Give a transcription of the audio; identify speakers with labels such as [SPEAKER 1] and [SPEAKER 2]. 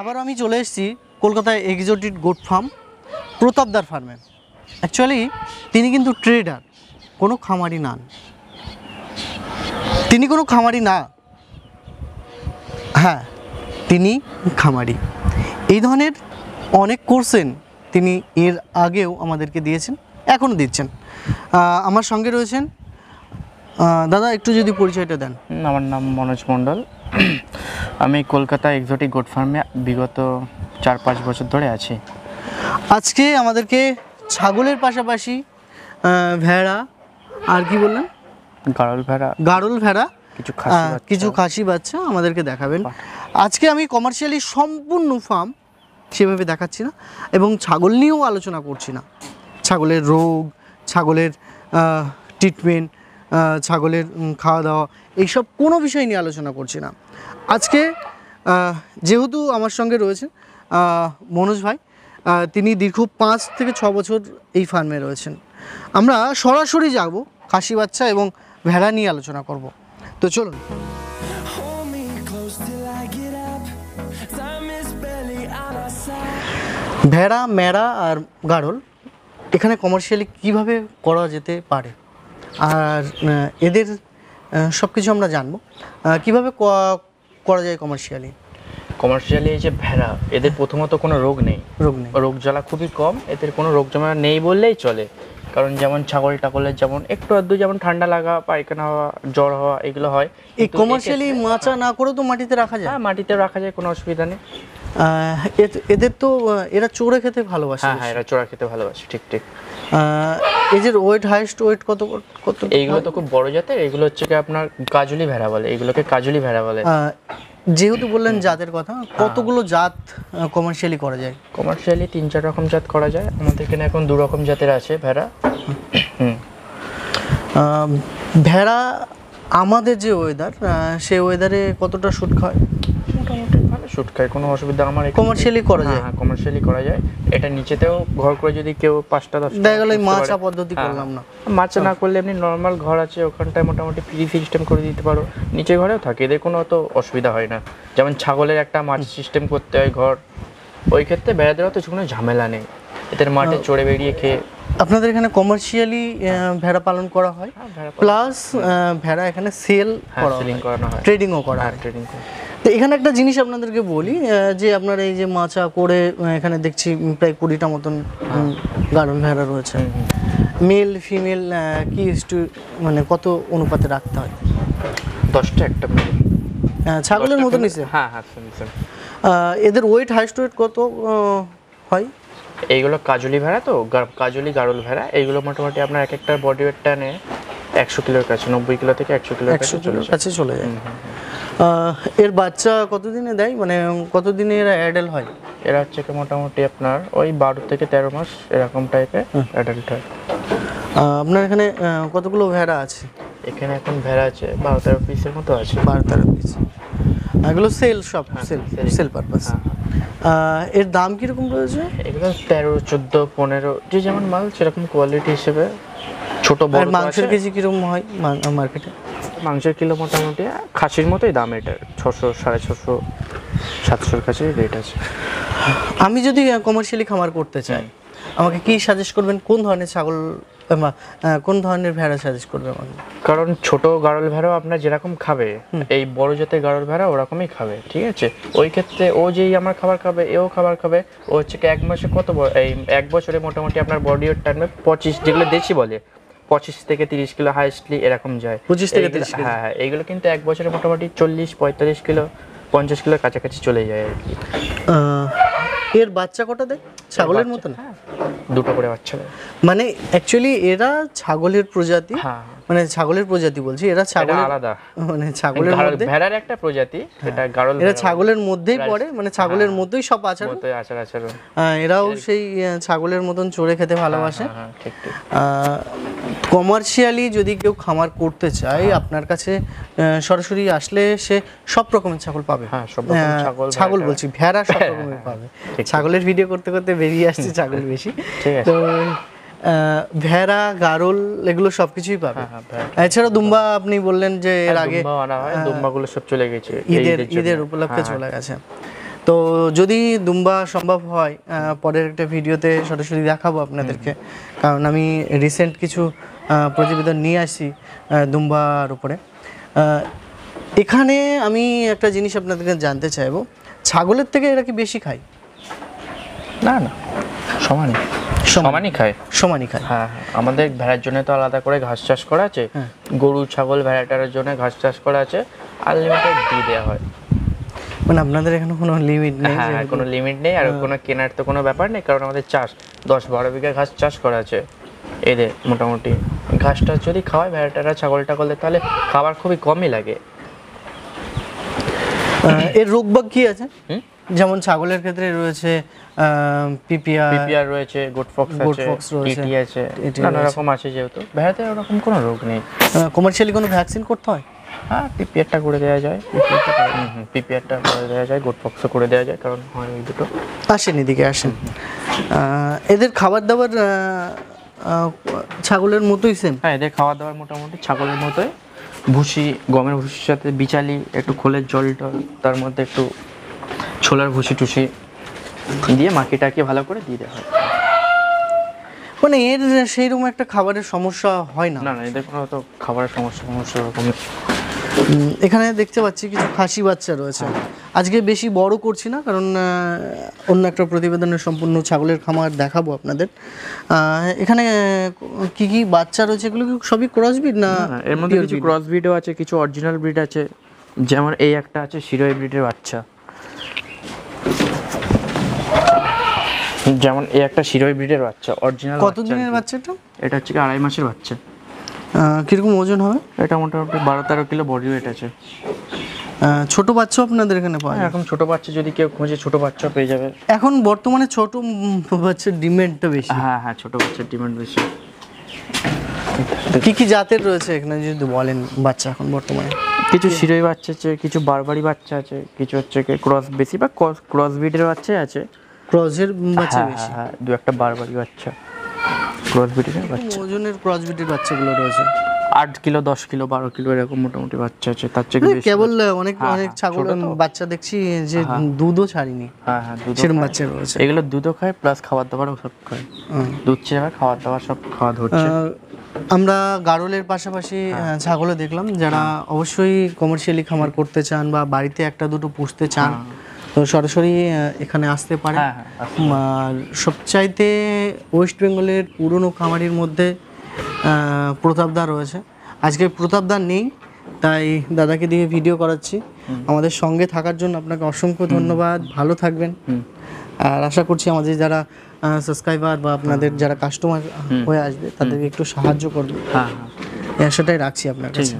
[SPEAKER 1] আবার আমি চলে এসেছি কলকাতায় এক্সোটিক গোট ফার্ম প্রতাপদার ফার্মে অ্যাকচুয়ালি তিনি কিন্তু ট্রেডার কোনো খামারি নান তিনি কোনো খামারি না। হ্যাঁ তিনি খামারি। এই ধরনের অনেক কোর্সেন তিনি এর আগেও আমাদেরকে দিয়েছেন, এখনও দিচ্ছেন। আমার সঙ্গে রয়েছেন দাদা, একটু যদি পরিচয়টা দেন।
[SPEAKER 2] আমার নাম মনোজ মণ্ডল। আমি কলকাতা এক্সোটিক গোট ফার্মে বিগত চার পাঁচ বছর ধরে আছি।
[SPEAKER 1] আজকে আমাদেরকে ছাগলের পাশাপাশি ভেড়া আর কি বললেন?
[SPEAKER 2] গাড়ল ভেড়া।
[SPEAKER 1] গাড়ল ভেড়া
[SPEAKER 2] কিছু।
[SPEAKER 1] কিছু খাসি বাচ্চা আমাদেরকে দেখাবেন। আজকে আমি কমার্শিয়ালি সম্পূর্ণ ফার্ম সেভাবে দেখাচ্ছি না এবং ছাগল নিয়েও আলোচনা করছি না। ছাগলের রোগ ছাগলের ট্রিটমেন্ট ছাগলের খাওয়া দাওয়া এইসব কোনো বিষয় নিয়ে আলোচনা করছি না। আজকে যেহেতু আমার সঙ্গে রয়েছে আহ, মনোজ ভাই তিনি দীর্ঘ পাঁচ থেকে ছ বছর এই ফার্মে রয়েছেন। আমরা সরাসরি যাব খাসি বাচ্চা এবং ভেড়া নিয়ে আলোচনা করব। তো চলুন. ভেড়া মেড়া আর গাড়ল এখানে কমার্শিয়ালি কীভাবে করা যেতে পারে? আর এদের সব কিছু আমরা জানব। কীভাবে করা যায় কমার্শিয়ালি
[SPEAKER 2] কমার্শিয়ালি এই যে ভেড়া এদের প্রথমত কোনো রোগ নেই।
[SPEAKER 1] রোগ নেই।
[SPEAKER 2] রোগ জ্বালা খুবই কম এদের কোনো রোগ জমা নেই বললেই চলে। কারণ যেমন ছাগল টাগলের যেমন একটু আধটু যেমন ঠান্ডা লাগা পায়খানা হওয়া জ্বর হওয়া এগুলো হয়।
[SPEAKER 1] এই কমার্শিয়ালি মাচা না করেও তো মাটিতে রাখা যায়?
[SPEAKER 2] হ্যাঁ মাটিতে রাখা যায় কোনো অসুবিধা নেই।
[SPEAKER 1] এদের তো এরা চড়ে খেতে ভালোবাসে
[SPEAKER 2] হ্যাঁ হ্যাঁ এরা চোরা খেতে ভালোবাসে ঠিক ঠিক।
[SPEAKER 1] এদের ওয়েট হাইস্ট ওয়েট কত কত?
[SPEAKER 2] এইগুলো তো খুব বড় জাতের এগুলো হচ্ছে কি আপনার কাজুলি ভেড়া বলে এগুলোকে কাজুলি ভেড়া বলে।
[SPEAKER 1] যেহেতু বললেন জাতের কথা কতগুলো জাত কমার্শিয়ালি করা যায়?
[SPEAKER 2] কমার্শিয়ালি তিন চার রকম জাত করা যায়। আমাদের এখানে এখন দু রকম জাতের আছে ভেড়া। হুম।
[SPEAKER 1] ভেড়া আমাদের যে ওয়েদার সেই ওয়েদারে কতটা সুট খায়?
[SPEAKER 2] মোটামুটি ভালো। শুট খায় কোনো অসুবিধা আমার
[SPEAKER 1] কমার্শিয়ালি করা যায়?
[SPEAKER 2] হ্যাঁ কমার্শিয়ালি করা যায়। এটা নিচেতেও ঘর করে যদি কেউ পাঁচটা দশ
[SPEAKER 1] দেখা গেল মাচা পদ্ধতি করলাম না।
[SPEAKER 2] মাচা না করলে এমনি নর্মাল ঘর আছে ওখানটায় মোটামুটি ফ্রি সিস্টেম করে দিতে পারো। নিচে ঘরেও থাকে এদের কোনো অত অসুবিধা হয় না। যেমন ছাগলের একটা মাছ সিস্টেম করতে হয় ঘর ওই ক্ষেত্রে বেড়াদের অত কোনো ঝামেলা নেই। এদের মাঠে চড়ে বেরিয়ে খেয়ে
[SPEAKER 1] আপনাদের এখানে কমার্শিয়ালি ভেড়া পালন করা হয়?
[SPEAKER 2] হ্যাঁ,
[SPEAKER 1] প্লাস ভেড়া এখানে সেল
[SPEAKER 2] হ্যাঁ
[SPEAKER 1] করা
[SPEAKER 2] হয়।
[SPEAKER 1] ট্রেডিংও করা
[SPEAKER 2] হ্যাঁ
[SPEAKER 1] হয়।
[SPEAKER 2] ট্রেডিং করে
[SPEAKER 1] তো এখানে একটা জিনিস আপনাদেরকে বলি যে আপনার এই যে মাচা করে এখানে দেখছি প্রায় কুড়িটা মতন গার্ডন ভেড়া রয়েছে। মেল ফিমেল কি একটু মানে কত অনুপাতে রাখতে হয়?
[SPEAKER 2] দশটা একটা মিলে।
[SPEAKER 1] ছাগলের মতো নিচে
[SPEAKER 2] হ্যাঁ হ্যাঁ
[SPEAKER 1] এদের ওয়েট হাইস্ট ওয়েট কত হয়?
[SPEAKER 2] এইগুলো কাজলি ভেড়া তো কাজলি গাড়ল ভেড়া। এইগুলো মোটামুটি আপনার এক একটার বডি ওয়েটটা নেয় একশো কিলোর কাছে নব্বই কিলো থেকে একশো কিলোর কাছে চলে যায়।
[SPEAKER 1] এর বাচ্চা কতদিনে দেয়? মানে কতদিনে এরা অ্যাডাল হয়?
[SPEAKER 2] এরা হচ্ছে কি মোটামুটি আপনার ওই বারো থেকে তেরো মাস এরকম টাইপের অ্যাডাল্ট হয়।
[SPEAKER 1] আপনার এখানে কতগুলো ভেড়া আছে?
[SPEAKER 2] এখানে এখন ভেড়া আছে বারো তেরো পিসের মতো আছে।
[SPEAKER 1] বারো তেরো পিস এগুলো সেল সব সেল। সেল পারপাস এর দাম কীরকম রয়েছে?
[SPEAKER 2] এগুলো তেরো চোদ্দ পনেরো যে যেমন মাল সেরকম কোয়ালিটি হিসেবে ছোটো বড়
[SPEAKER 1] মাংসের কেজি কীরকম হয় মার্কেটে
[SPEAKER 2] মাংসের কিলো মোটামুটি খাসির মতোই দাম এটার। ছশো সাড়ে ছশো সাতশোর কাছে রেট আছে।
[SPEAKER 1] আমি যদি কমার্শিয়ালি খামার করতে চাই আমাকে কি সাজেস্ট করবেন? কোন ধরনের ছাগল কোন ধরনের ভেড়া সাজেস্ট করবে আমাকে?
[SPEAKER 2] কারণ ছোট গাড়ল ভেড়াও আপনার যেরকম খাবে এই বড় জাতের গাড়ল ভেড়া ওরকমই খাবে ঠিক আছে? ওই ক্ষেত্রে ও যেই আমার খাবার খাবে এও খাবার খাবে ও হচ্ছে এক মাসে কত এই এক বছরে মোটামুটি আপনার বডি ওয়েট টানবে পঁচিশ যেগুলো দেশি বলে পঁচিশ থেকে তিরিশ কিলো হাইস্টলি এরকম যায়।
[SPEAKER 1] 25 থেকে তিরিশ
[SPEAKER 2] হ্যাঁ হ্যাঁ এগুলো কিন্তু এক বছরে মোটামুটি চল্লিশ পঁয়তাল্লিশ কিলো পঞ্চাশ কিলোর কাছাকাছি চলে যায় আর কি।
[SPEAKER 1] এর বাচ্চা কটা দেয়? ছাগলের
[SPEAKER 2] বাচ্চা-
[SPEAKER 1] মতন?
[SPEAKER 2] হ্যাঁ, দুটো করে বাচ্চা দেয়।
[SPEAKER 1] মানে অ্যাকচুয়ালি এরা ছাগলের প্রজাতি
[SPEAKER 2] হ্যাঁ
[SPEAKER 1] মানে ছাগলের প্রজাতি বলছি এরা
[SPEAKER 2] এটা
[SPEAKER 1] ছাগলের
[SPEAKER 2] আলাদা।
[SPEAKER 1] মানে ছাগলের মধ্যে
[SPEAKER 2] ভেড়ার একটা প্রজাতি এটা গাড়ল
[SPEAKER 1] এরা ছাগলের মধ্যেই পড়ে মানে ছাগলের মধ্যেই সব আচরণ।
[SPEAKER 2] আচার আচরণ।
[SPEAKER 1] এরাও সেই ছাগলের মতন চড়ে খেতে ভালোবাসে।
[SPEAKER 2] হ্যাঁ হ্যাঁ ঠিক ঠিক।
[SPEAKER 1] কমার্শিয়ালি যদি কেউ খামার করতে চায় আপনার কাছে সরাসরি আসলে সে সব রকমের ছাগল পাবে।
[SPEAKER 2] হ্যাঁ, সব রকম
[SPEAKER 1] আহ,
[SPEAKER 2] ছাগল,
[SPEAKER 1] ছাগল বলছি ভেড়া সব রকমের পাবে। ছাগলের ভিডিও করতে করতে বেরিয়ে আসছে ছাগল বেশি। তো ভেড়া গারল এগুলো সবকিছুই পাবে।
[SPEAKER 2] হ্যাঁ,
[SPEAKER 1] এছাড়া দুম্বা আপনি বললেন যে এর আগে
[SPEAKER 2] দুম্বা আনা দুম্বাগুলো সব চলে গেছে
[SPEAKER 1] ঈদের ঈদের উপলক্ষে
[SPEAKER 2] হ্যাঁ,
[SPEAKER 1] চলে গেছে। তো যদি দুম্বা সম্ভব হয় পরের একটা ভিডিওতে সরাসরি দেখাবো আপনাদেরকে। কারণ আমি রিসেন্ট কিছু প্রতিবেদন নিয়ে আসি দুম্বার উপরে। এখানে আমি একটা জিনিস আপনাদেরকে জানতে চাইব। ছাগলের থেকে এরা কি বেশি খায়?
[SPEAKER 2] না না সমানই। সমানই। খায়।
[SPEAKER 1] সমানই খায়।
[SPEAKER 2] হ্যাঁ হ্যাঁ আমাদের ভেড়ার জন্য তো আলাদা করে ঘাস চাষ করা আছে।
[SPEAKER 1] হ্যাঁ।
[SPEAKER 2] গরু ছাগল ভেড়াটার জন্য ঘাস চাষ করা আছে। আনলিমিটেড দিয়ে দেওয়া হয়।
[SPEAKER 1] মানে আপনাদের এখানে কোনো লিমিট নেই
[SPEAKER 2] হ্যাঁ হ্যাঁ, কোনো লিমিট নেই। আর কোনো কেনার তো কোনো ব্যাপার নেই কারণ আমাদের চাষ দশ বারো বিঘা ঘাস চাষ করা আছে। এদের মোটামুটি ঘাসটা যদি খাওয়ায় ভেড়াটারা ছাগল টাগলের তাহলে খাবার খুবই কমই লাগে।
[SPEAKER 1] এর রোগ বাগ কি আছে? যেমন ছাগলের ক্ষেত্রে রয়েছে পিপিআর
[SPEAKER 2] পিপিআর রয়েছে গোট ফক্স আছে টিটি আছে নানা রকম আছে যেহেতু। ভেড়াতে ওরকম কোনো রোগ নেই।
[SPEAKER 1] কমার্শিয়ালি কোনো ভ্যাকসিন করতে হয়?
[SPEAKER 2] হ্যাঁ পিপিআরটা করে দেওয়া যায়। পিপিআরটা করে দেওয়া যায় গোট ফক্সও করে দেওয়া যায় কারণ হয় ওই দুটো।
[SPEAKER 1] আসেন এদিকে আসেন। এদের খাবার দাবার ছাগলের মতোই সেম
[SPEAKER 2] হ্যাঁ এদের খাওয়া দাওয়ার মোটামুটি ছাগলের মতোই। ভুসি গমের ভুসির সাথে বিচালি একটু খোলের জল টল তার মধ্যে একটু ছোলার ভুসি টুসি দিয়ে মাখি টাকি ভালো করে দিয়ে দেওয়া হয়।
[SPEAKER 1] মানে এর সেই রকম একটা খাবারের সমস্যা হয় না।
[SPEAKER 2] না না এদের কোনো তো খাবারের সমস্যা সমস্যা ওরকম
[SPEAKER 1] এখানে দেখতে পাচ্ছি কিছু খাসি বাচ্চা রয়েছে। আজকে বেশি বড় করছি না কারণ অন্য একটা প্রতিবেদনে সম্পূর্ণ ছাগলের খামার দেখাবো আপনাদের। এখানে কি কি বাচ্চা রয়েছে এগুলো কি সবই ক্রসবিট না
[SPEAKER 2] না, এর মধ্যে কিছু
[SPEAKER 1] breed?
[SPEAKER 2] ক্রস ব্রিডও আছে কিছু অরিজিনাল ব্রিড আছে। যেমন এই একটা আছে শিরোই ব্রিডের বাচ্চা। যেমন এই একটা শিরোই ব্রিডের বাচ্চা অরিজিনাল
[SPEAKER 1] কত দিনের বাচ্চাটা?
[SPEAKER 2] এটা এটা হচ্ছে আড়াই মাসের বাচ্চা।
[SPEAKER 1] কীরকম ওজন হবে?
[SPEAKER 2] এটা মোটামুটি বারো তেরো কিলো বডি ওয়েট আছে।
[SPEAKER 1] ছোট বাচ্চাও আপনাদের এখানে পাওয়া যায়?
[SPEAKER 2] এখন ছোট বাচ্চা যদি কেউ খোঁজে ছোট বাচ্চা পেয়ে যাবে।
[SPEAKER 1] এখন বর্তমানে ছোট বাচ্চার ডিমান্ডটা বেশি।
[SPEAKER 2] হ্যাঁ হ্যাঁ ছোট বাচ্চার ডিমান্ড বেশি।
[SPEAKER 1] কি কি জাতের রয়েছে এখানে যদি বলেন বাচ্চা এখন বর্তমানে?
[SPEAKER 2] কিছু শিরোই বাচ্চা আছে কিছু বারবারি বাচ্চা আছে কিছু হচ্ছে ক্রস বেশি বা ক্রস ব্রিডের বাচ্চা আছে।
[SPEAKER 1] ক্রসের বাচ্চা
[SPEAKER 2] হ্যাঁ
[SPEAKER 1] বেশি।
[SPEAKER 2] হ্যাঁ হ্যাঁ দু একটা বারবারি বাচ্চা। ক্রস বাচ্চা।
[SPEAKER 1] ওজনের ক্রসবিটের বাচ্চাগুলো রয়েছে।
[SPEAKER 2] আট কিলো দশ কিলো বারো কিলো এরকম মোটামুটি বাচ্চা আছে। তার থেকে
[SPEAKER 1] মানে কেবল অনেক
[SPEAKER 2] হ্যাঁ,
[SPEAKER 1] অনেক ছাগল বাচ্চা দেখছি যে দুধও ছাড়িনি।
[SPEAKER 2] হ্যাঁ হ্যাঁ
[SPEAKER 1] সেরকম বাচ্চা রয়েছে।
[SPEAKER 2] এগুলো দুধও খায় প্লাস খাবার দাবারও সব খায়। দুধ ছেড়ে খাবার দাবার সব খাওয়া ধরছে।
[SPEAKER 1] আমরা গাড়লের পাশাপাশি ছাগলও দেখলাম। যারা অবশ্যই কমার্শিয়ালি খামার করতে চান বা বাড়িতে একটা দুটো পুষতে চান তো সরাসরি এখানে আসতে পারে।
[SPEAKER 2] হ্যাঁ হ্যাঁ
[SPEAKER 1] আর সবচাইতে ওয়েস্ট বেঙ্গলের পুরনো খামারির মধ্যে প্রতাপদা রয়েছে। আজকে প্রতাপদা নেই তাই দাদাকে দিয়ে ভিডিও করাচ্ছি। আমাদের সঙ্গে থাকার জন্য আপনাকে অসংখ্য ধন্যবাদ। ভালো থাকবেন। আর আশা করছি আমাদের যারা সাবস্ক্রাইবার বা আপনাদের যারা কাস্টমার হয়ে আসবে তাদেরকে একটু সাহায্য করবে।
[SPEAKER 2] হ্যাঁ হ্যাঁ।
[SPEAKER 1] এই আশাটাই রাখছি আপনার কাছে।